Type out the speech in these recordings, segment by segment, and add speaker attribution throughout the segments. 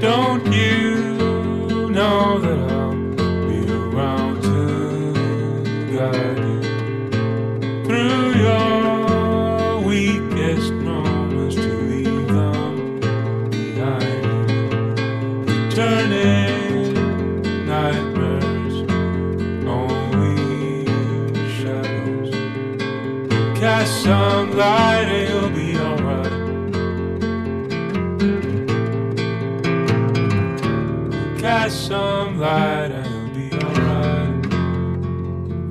Speaker 1: Don't you know that I'll be around to guide you through your weakest moments to leave them behind you? Returning nightmares, only shadows. Cast some light and you'll be alright. Some light and you'll be alright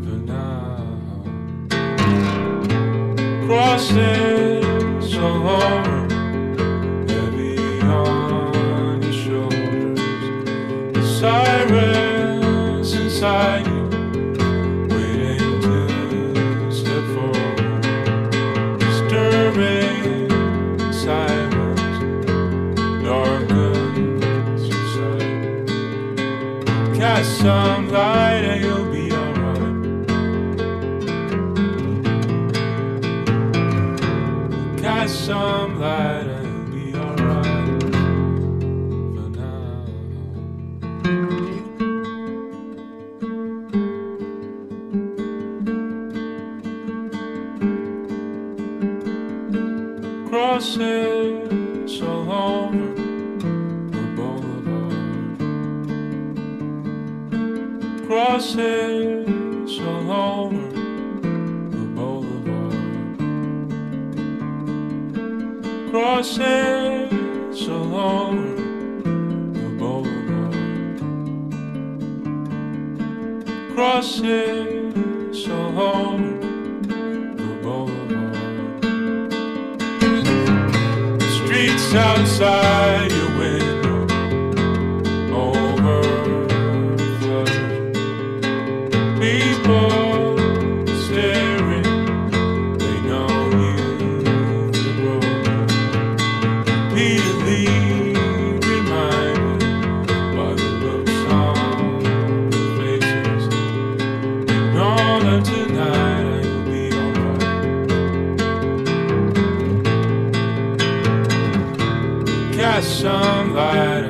Speaker 1: for now. Crossing so long, Cast some light and you'll be alright. Cast some light and you'll be alright for now. Crossing all over Crossing all over the boulevard. Crossing all over the boulevard. Crossing all over the boulevard. Streets outside your window alright.